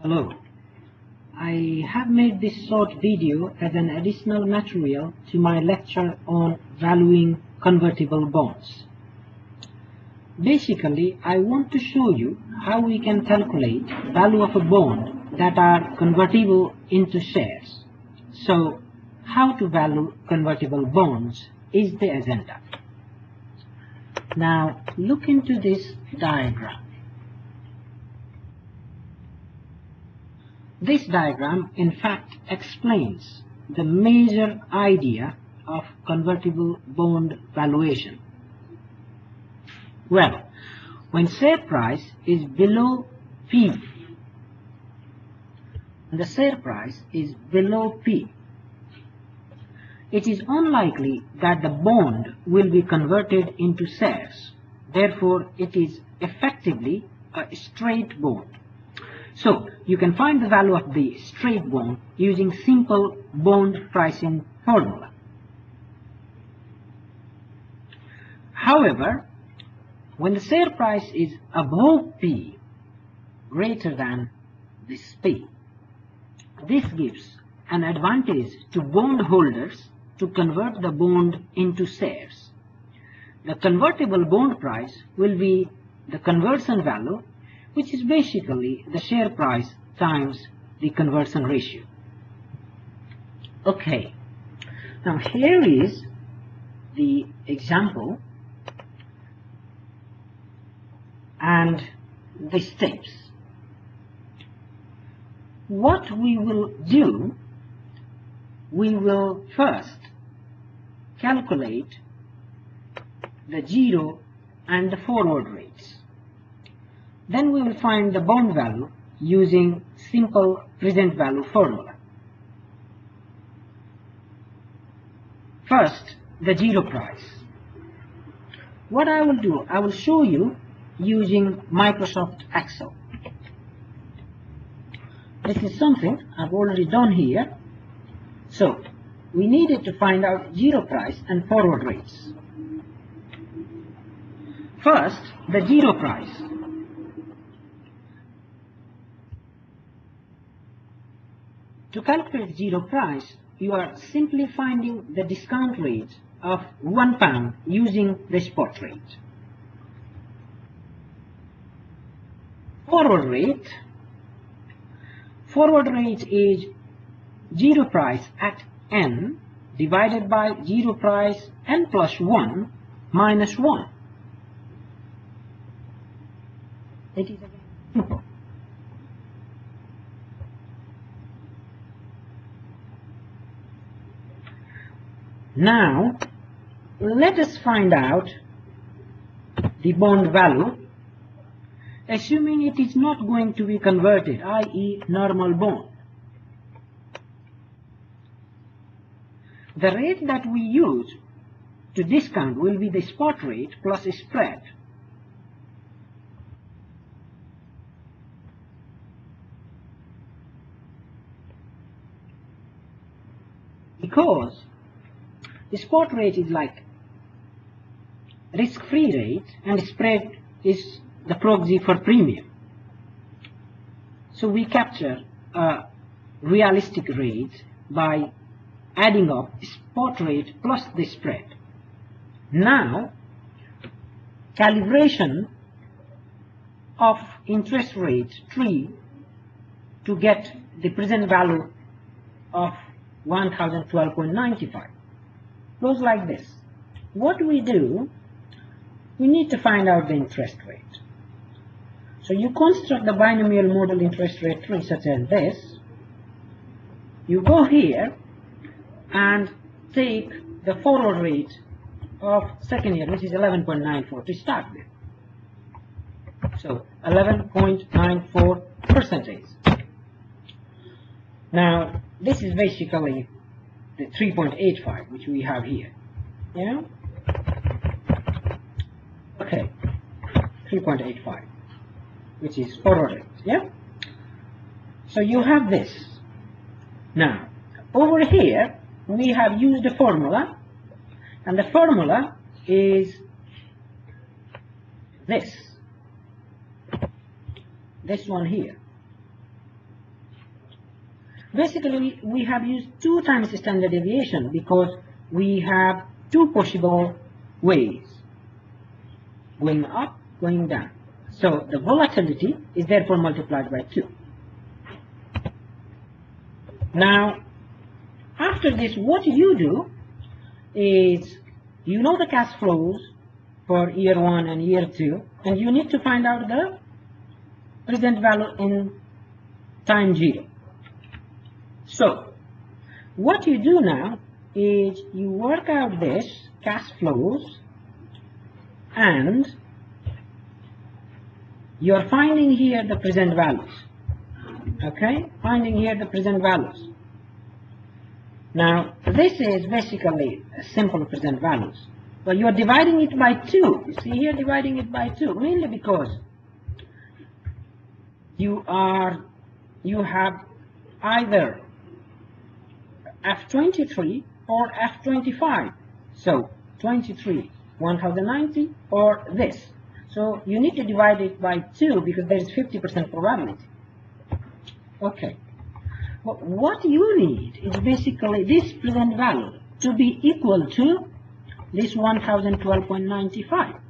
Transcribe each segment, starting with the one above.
Hello. I have made this short video as an additional material to my lecture on valuing convertible bonds. Basically, I want to show you how we can calculate value of a bond that are convertible into shares. So, how to value convertible bonds is the agenda. Now, look into this diagram. This diagram in fact explains the major idea of convertible bond valuation. Well, when share price is below P, the share price is below P, it is unlikely that the bond will be converted into shares. Therefore, it is effectively a straight bond. So, you can find the value of the straight bond using simple bond pricing formula. However, when the share price is above P, greater than this P, this gives an advantage to bond holders to convert the bond into shares. The convertible bond price will be the conversion value which is basically the share price times the conversion ratio. Okay, now here is the example and the steps. What we will do, we will first calculate the zero and the forward rates. Then we will find the bond value using simple present value formula. First, the zero price. What I will do, I will show you using Microsoft Excel. This is something I've already done here. So, we needed to find out zero price and forward rates. First, the zero price. To calculate zero price, you are simply finding the discount rate of one pound using the spot rate. Forward rate. Forward rate is zero price at n divided by zero price n plus 1 minus 1. It is again simple. Now, let us find out the bond value assuming it is not going to be converted, i.e. normal bond. The rate that we use to discount will be the spot rate plus spread. Because the spot rate is like risk-free rate and spread is the proxy for premium. So we capture a realistic rate by adding up spot rate plus the spread. Now, calibration of interest rate tree to get the present value of 1012.95 goes like this. What we do, we need to find out the interest rate. So you construct the binomial model interest rate tree such as this. You go here and take the forward rate of second year, which is 11.94 to start with. So 11.94 percentage. Now, this is basically the 3.85, which we have here. Yeah? Okay, 3.85, which is forward rate. Yeah? So you have this. Now, over here, we have used a formula, and the formula is this. This one here. Basically, we, have used two times standard deviation because we have two possible ways, going up, going down. So the volatility is therefore multiplied by 2. Now, after this, what you do is, you know the cash flows for year 1 and year 2, and you need to find out the present value in time 0. So, what you do now is you work out this cash flows and you're finding here the present values. Okay, finding here the present values. Now, this is basically a simple present values. But you're dividing it by 2. You see here dividing it by 2, mainly because you are, you have either F23 or F25. So 23, 1090 or this. So you need to divide it by 2 because there is 50% probability. Okay. But what you need is basically this present value to be equal to this 1012.95.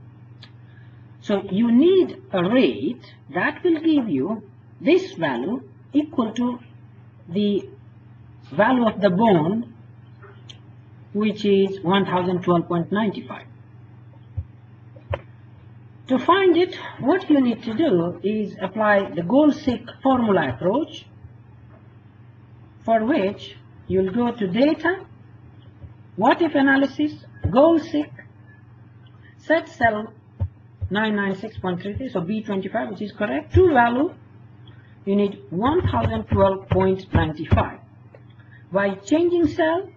So you need a rate that will give you this value equal to the value of the bond which is 1012.95. To find it, what you need to do is apply the goal-seek formula approach for which you'll go to data, what if analysis, goal-seek, set cell 996.33, so B25 which is correct, true value, you need 1012.95. By changing cell,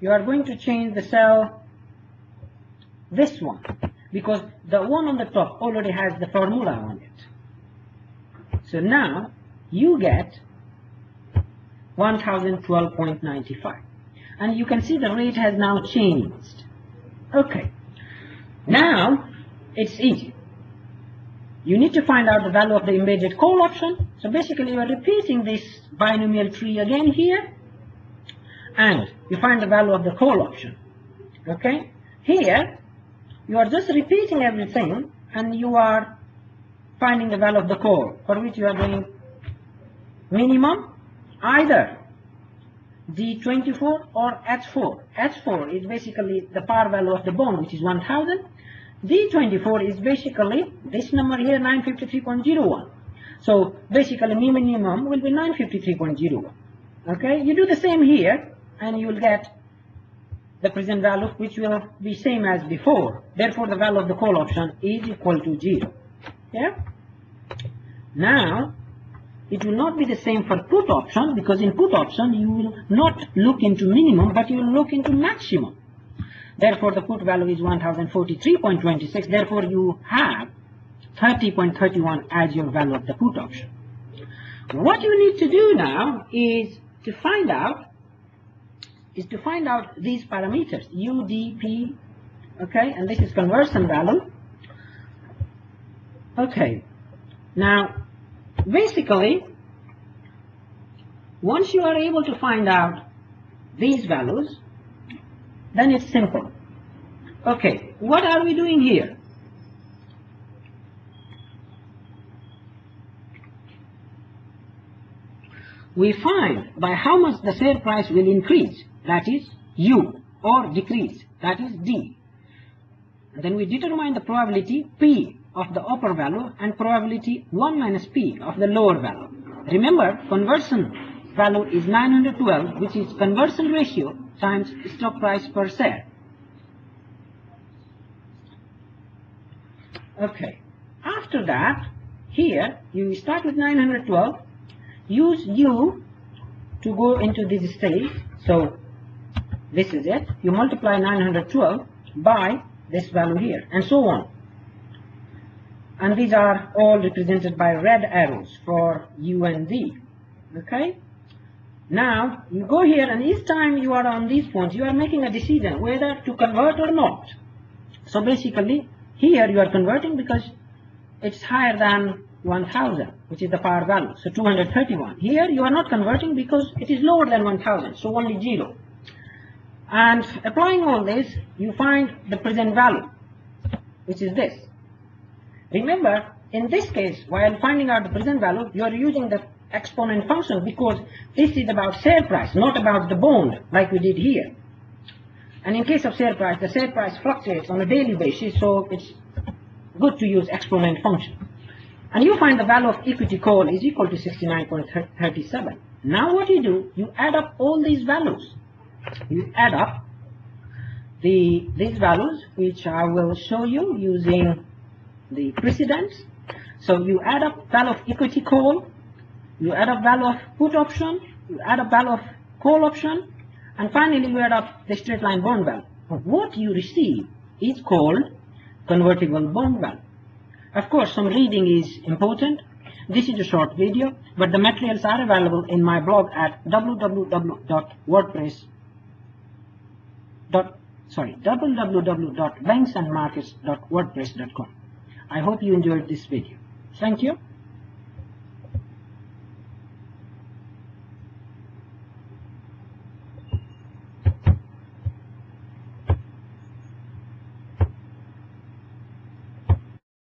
you are going to change the cell, this one, because the one on the top already has the formula on it. So now, you get 1012.95. And you can see the rate has now changed. Okay. Now, it's easy. You need to find out the value of the embedded call option. So basically, you are repeating this binomial tree again here and you find the value of the call option. Okay? Here, you are just repeating everything and you are finding the value of the call for which you are doing minimum either D24 or H4. H4 is basically the par value of the bond which is 1000. D24 is basically this number here 953.01. So basically minimum will be 953.01. Okay, you do the same here and you will get the present value which will be same as before. Therefore, the value of the call option is equal to 0. Yeah? Now, it will not be the same for put option because in put option you will not look into minimum but you will look into maximum. Therefore, the put value is 1043.26. Therefore, you have 30.31 as your value of the put option. What you need to do now is to find out is to find out these parameters, UDP, okay, and this is conversion value. Okay, now, basically, once you are able to find out these values, then it's simple. Okay, what are we doing here? We find by how much the sale price will increase that is u or decrease that is d. And then we determine the probability p of the upper value and probability 1 minus p of the lower value. Remember conversion value is 912 which is conversion ratio times stock price per share. Okay. After that, here you start with 912, use u to go into this state. So this is it. You multiply 912 by this value here, and so on. And these are all represented by red arrows for U and V. Okay? Now, you go here, and each time you are on these points, you are making a decision whether to convert or not. So basically, here you are converting because it's higher than 1000, which is the par value, so 231. Here you are not converting because it is lower than 1000, so only 0. And applying all this, you find the present value, which is this. Remember, in this case, while finding out the present value, you are using the exponent function because this is about sale price, not about the bond like we did here. And in case of sale price, the sale price fluctuates on a daily basis, so it's good to use exponent function. And you find the value of equity call is equal to 69.37. Now what you do, you add up all these values. You add up the these values, which I will show you using the precedence. So you add up value of equity call, you add up value of put option, you add up value of call option, and finally you add up the straight line bond value. What you receive is called convertible bond value. Of course, some reading is important. This is a short video, but the materials are available in my blog at www.wordpress. Sorry, www.banksandmarkets.wordpress.com. I hope you enjoyed this video. Thank you.